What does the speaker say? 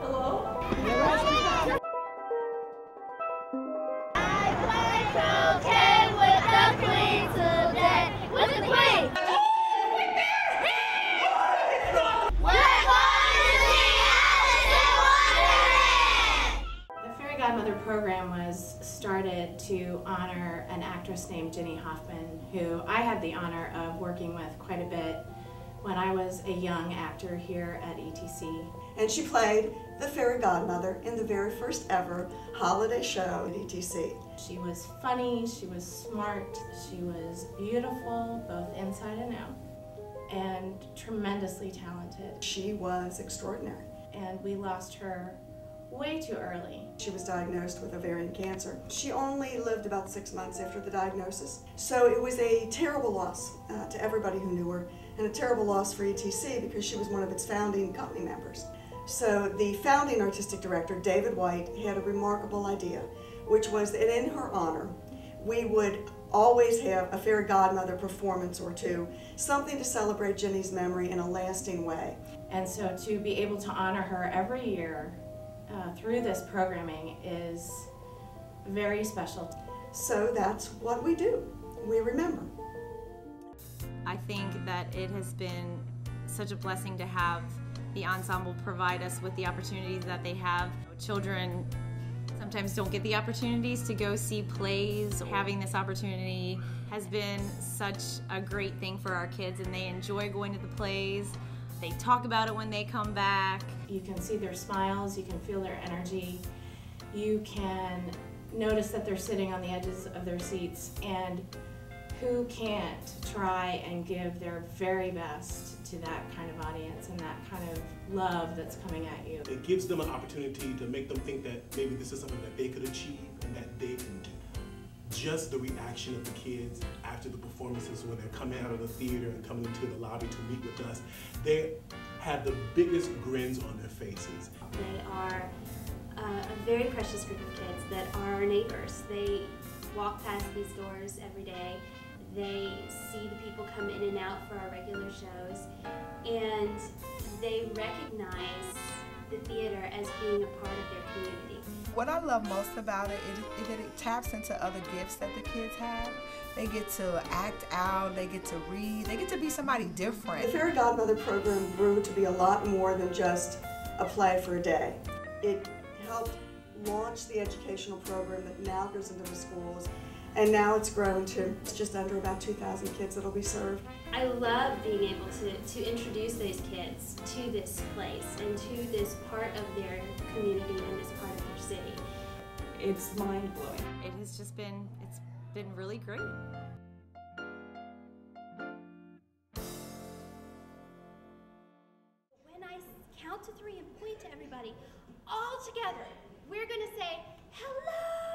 Hello? Started to honor an actress named Ginny Hoffman, who I had the honor of working with quite a bit when I was a young actor here at ETC. And she played the fairy godmother in the very first ever holiday show at ETC. She was funny, she was smart, she was beautiful, both inside and out, and tremendously talented. She was extraordinary. And we lost her way too early. She was diagnosed with ovarian cancer. She only lived about six months after the diagnosis. So it was a terrible loss uh, to everybody who knew her and a terrible loss for ETC because she was one of its founding company members. So the founding artistic director, David White, had a remarkable idea, which was that in her honor, we would always have a fairy godmother performance or two, something to celebrate Ginny's memory in a lasting way. And so to be able to honor her every year uh, through this programming is very special. So that's what we do. We remember. I think that it has been such a blessing to have the ensemble provide us with the opportunities that they have. Children sometimes don't get the opportunities to go see plays. Having this opportunity has been such a great thing for our kids and they enjoy going to the plays. They talk about it when they come back. You can see their smiles, you can feel their energy, you can notice that they're sitting on the edges of their seats and who can't try and give their very best to that kind of audience and that kind of love that's coming at you. It gives them an opportunity to make them think that maybe this is something that they could achieve and that they can do. Just the reaction of the kids after the performances when they're coming out of the theater and coming into the lobby to meet with us, they have the biggest grins on their faces. They are uh, a very precious group of kids that are our neighbors. They walk past these doors every day they see the people come in and out for our regular shows, and they recognize the theater as being a part of their community. What I love most about it is that it taps into other gifts that the kids have. They get to act out, they get to read, they get to be somebody different. The Fairy Godmother program grew to be a lot more than just a play for a day. It helped launch the educational program that now goes into the schools and now it's grown to just under about 2,000 kids that'll be served. I love being able to, to introduce those kids to this place and to this part of their community and this part of their city. It's mind-blowing. It has just been, it's been really great. When I count to three and point to everybody, all together, we're going to say, hello,